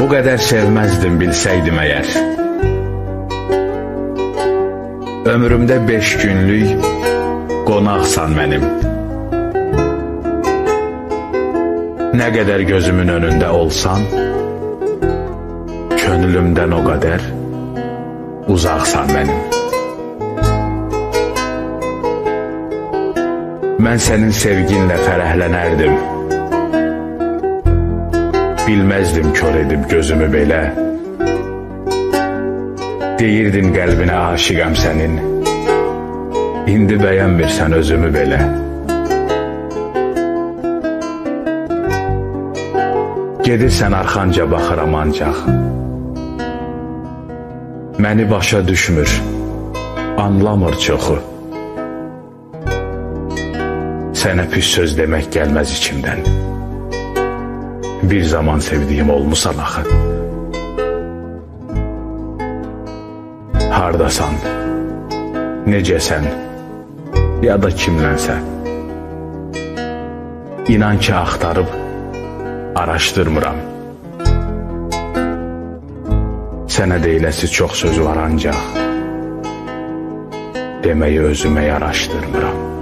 Bu qədər sevməzdim bilsəydim əgər. Ömrümdə beş günlük qonaqsan mənim. Nə qədər gözümün önündə olsan Könlümdən o qədər uzaqsan mənim Mən sənin sevginlə fərəhlənərdim. Bilməzdim kör edib gözümü belə. Deyirdin qəlbinə aşiqəm sənin. İndi bəyənmirsən özümü belə. Gedirsən arxanca baxıram ancaq. Məni başa düşmür, anlamır çoxu Sənə pis söz demək gəlməz içimdən. Bir zaman sevdiyim olmusan axı. Hardasan? Necəsən? Ya da kimlənsə İnan ki axtarıb Araşdırmıram. Sənə deyiləsi çox söz var ancaq. Deməyi özümə yaraşdırmıram